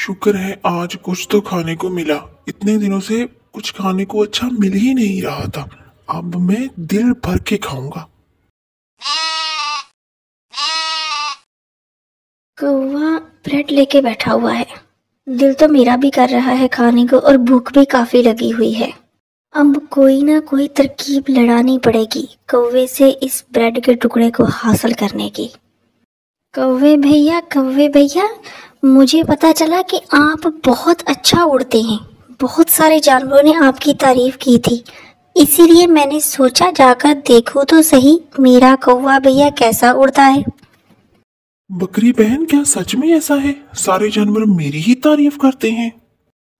शुक्र है आज कुछ तो खाने को मिला। इतने दिनों से कुछ खाने को अच्छा मिल ही नहीं रहा था। अब मैं दिल भर के खाऊँगा। कौवा ब्रेड लेके बैठा हुआ है। दिल तो मेरा भी कर रहा है खाने को और भूख भी काफ़ी लगी हुई है। अब कोई ना कोई तरकीब लड़ानी पड़ेगी कौवे से इस ब्रेड के टुकड़े को हासिल करने की। कौवे भैया कौवे भैया मुझे पता चला कि आप बहुत अच्छा उड़ते हैं। बहुत सारे जानवरों ने आपकी तारीफ़ की थी। इसीलिए मैंने सोचा जाकर देखूँ तो सही मेरा कौवा भैया कैसा उड़ता है। बकरी बहन क्या सच में ऐसा है? सारे जानवर मेरी ही तारीफ़ करते हैं।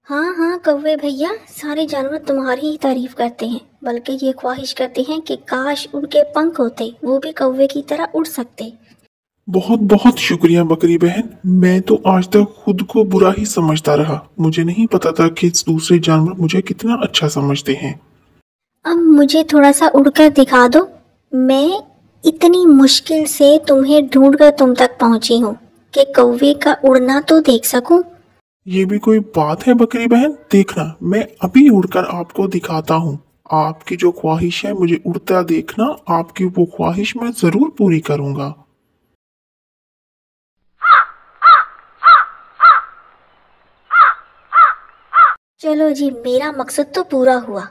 हाँ हाँ कौवे भैया सारे जानवर तुम्हारी ही तारीफ़ करते हैं। बल्कि ये ख्वाहिश करते हैं कि काश उनके पंख होते वो भी कौवे की तरह उड़ सकते। बहुत बहुत शुक्रिया बकरी बहन। मैं तो आज तक खुद को बुरा ही समझता रहा। मुझे नहीं पता था कि दूसरे जानवर मुझे कितना अच्छा समझते हैं। अब मुझे थोड़ा सा उड़कर दिखा दो। मैं इतनी मुश्किल से तुम्हें ढूंढकर तुम तक पहुँची हूँ कि कौवे का उड़ना तो देख सकूँ। ये भी कोई बात है बकरी बहन? देखना मैं अभी उड़कर आपको दिखाता हूँ। आपकी जो ख्वाहिश है मुझे उड़ता देखना आपकी वो ख्वाहिश मैं ज़रूर पूरी करूँगा। चलो जी, मेरा मकसद तो पूरा हुआ।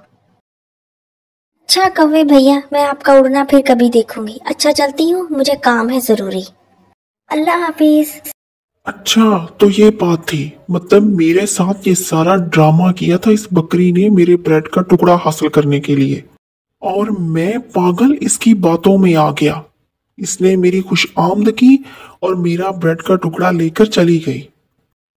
अच्छा कौवे भैया, मैं आपका उड़ना फिर कभी देखूँगी। अच्छा चलती हूँ, मुझे काम है ज़रूरी। अल्लाह हाफिज। अच्छा तो ये बात थी। मतलब मेरे साथ ये सारा ड्रामा किया था इस बकरी ने मेरे ब्रेड का टुकड़ा हासिल करने के लिए। और मैं पागल इसकी बातों में आ गया। इसने मेरी खुश आमद की और मेरा ब्रेड का टुकड़ा लेकर चली गई।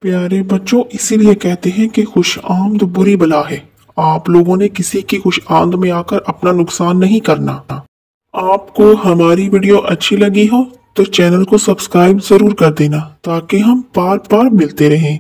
प्यारे बच्चों, इसीलिए कहते हैं कि खुश आमद बुरी बला है। आप लोगों ने किसी की खुश आमद में आकर अपना नुकसान नहीं करना। आपको हमारी वीडियो अच्छी लगी हो तो चैनल को सब्सक्राइब ज़रूर कर देना, ताकि हम बार बार मिलते रहें।